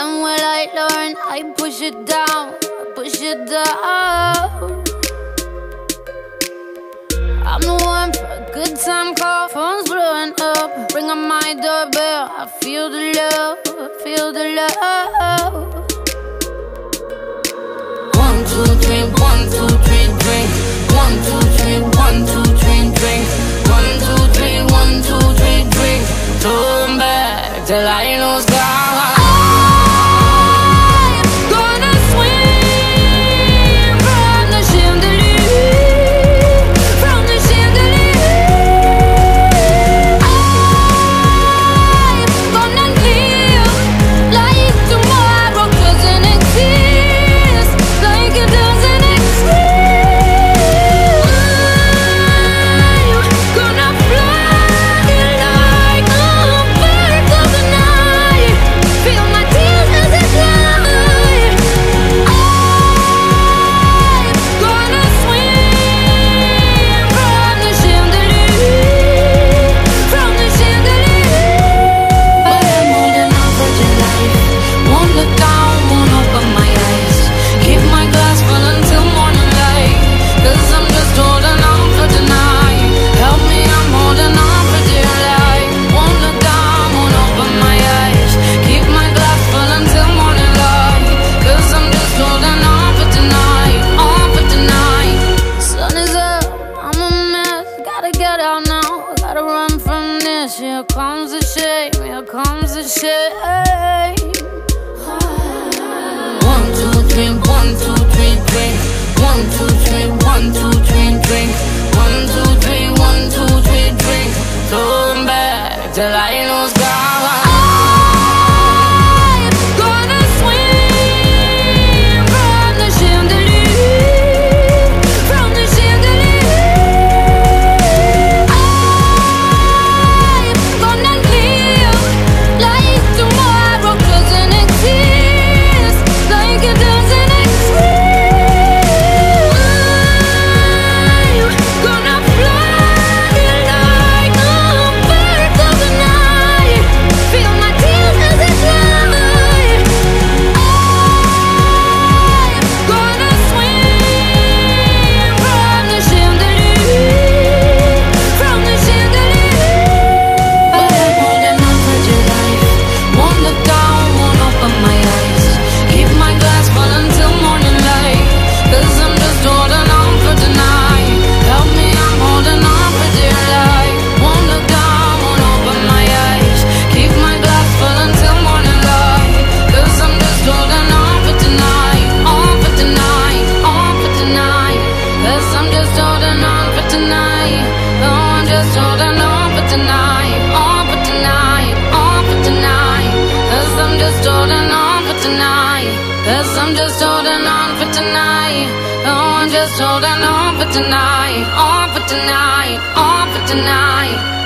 When will I learn? I push it down, push it down. I'm the one for a good time call. Phone's blowing up. Ring on my doorbell. I feel the love, feel the love. One, two, three, one, two, three, drink. One, two, three, one, two, three, drink. One, two, three, one, two, three, drink. Turn back till I lose God. Get out now. Gotta run from this. Here comes the shame. Here comes the shame. One, two, three, one, two, three, drink. One, two, three, one, two, three, drink. One, two, three, one, two, three, drink. Turn back till I lose God. On. On I'm just holding on for I'm just holding on for tonight. Oh, I'm just holding on for tonight. On for tonight, on for tonight.